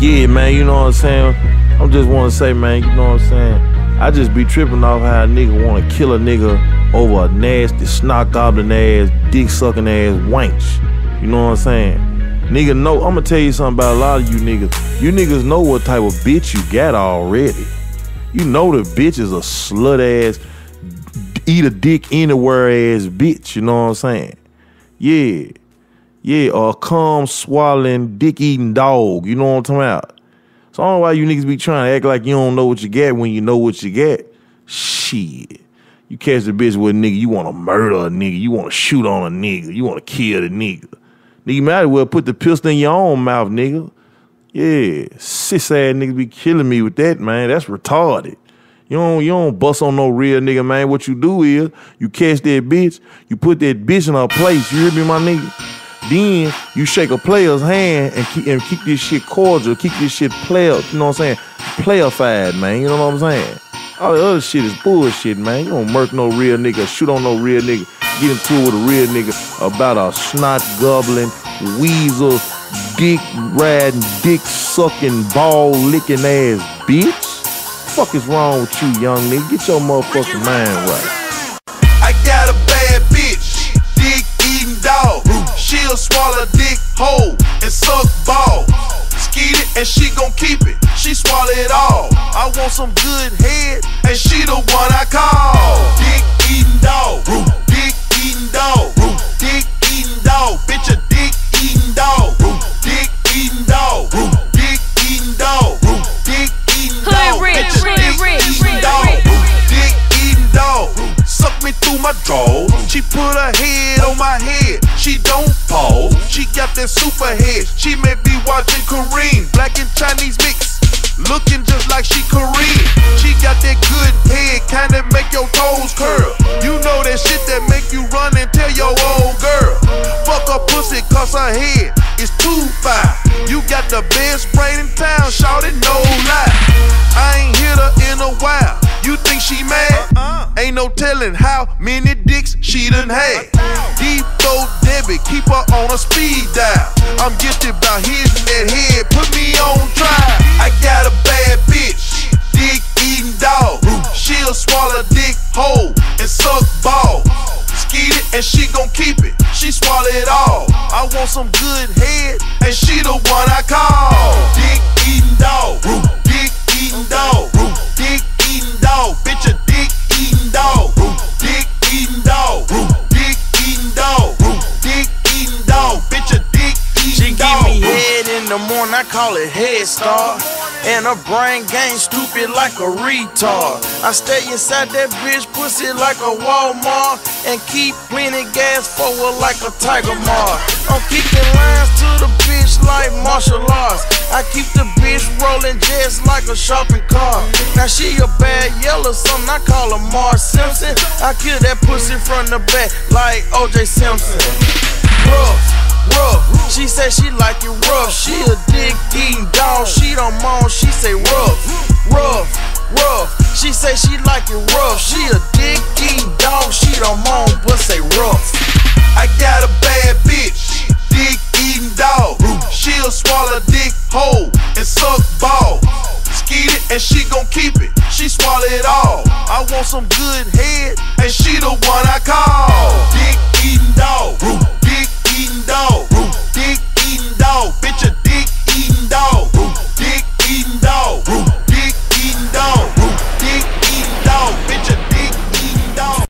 Yeah, man, you know what I'm saying? I just want to say, man, you know what I'm saying? I just be tripping off how a nigga want to kill a nigga over a nasty, snot goblin ass, dick sucking ass wench. You know what I'm saying? Nigga, know, I'm gonna tell you something about a lot of you niggas. You niggas know what type of bitch you got already. You know the bitch is a slut ass, eat a dick anywhere ass bitch. You know what I'm saying? Yeah. Yeah, a calm swallowing, dick eating dog. You know what I'm talking about? So I don't know why you niggas be trying to act like you don't know what you get when you know what you get. Shit. You catch the bitch with a nigga, you want to murder a nigga, you want to shoot on a nigga, you want to kill the nigga. Nigga might as well put the pistol in your own mouth, nigga. Yeah, sis ass niggas be killing me with that, man. That's retarded. You don't, you don't bust on no real nigga, man. What you do is you catch that bitch, you put that bitch in her place. You hear me, my nigga? Then you shake a player's hand and keep and keep this shit cordial, keep this shit player, you know what I'm saying? Playerfied, man. You know what I'm saying? All the other shit is bullshit, man. You don't murk no real nigga, shoot on no real nigga, get into it with a real nigga about a snot gobbling, weasel, dick riding, dick sucking, ball licking ass bitch. Fuck is wrong with you, young nigga? Get your motherfucking mind right. She'll swallow dick whole and suck ball. Skeet it and she gon' keep it. She swallow it all. I want some good head and she the one I call. Dick eating dog. Dick eating dog. Dick eating dog. Bitch a dick eating dog. Dick eating dog. Dick eating dog. Dick eating dog. Bitch a dick eating dog. Dick eating dog. Suck me through my drawers. She put her head on my head. She. She got that super head. She may be watching Kareem. Black and Chinese mix. Looking just like she Korean. She got that good head, kinda make your toes curl. You know that shit that make you run and tell your old girl. Fuck her pussy, cause her head is too fine. You got the best brain in town, shout it, no lie. I ain't hit her in a while. You think she mad? Uh-uh. Ain't no telling how many dicks she done had. Deep throat Debbie, keep her on a speed dial. I'm gifted by hitting that head, put me on trial. I got a bad bitch, dick eating dog. She'll swallow dick whole and suck ball. Skeet it and she gon' keep it. She swallow it all. I want some good head and she the one I call. Dick eating dog. Dick eating dog. The morning, I call it head start. And her brain game stupid like a retard. I stay inside that bitch pussy like a Walmart. And keep plenty gas forward like a Tiger Mart. I'm keeping lines to the bitch like martial arts. I keep the bitch rolling just like a shopping cart. Now she a bad yellow, something I call her Marge Simpson. I kill that pussy from the back like OJ Simpson. Rough rough. She say she like it rough. She a dick eating dog. She don't moan. She say rough, rough, rough. She say she like it rough. She a dick eating dog. She don't moan, but say rough. I got a bad bitch, dick eating dog. She'll swallow dick whole and suck ball. Skeet it and she gon' keep it. She swallow it all. I want some good head and she the one I call.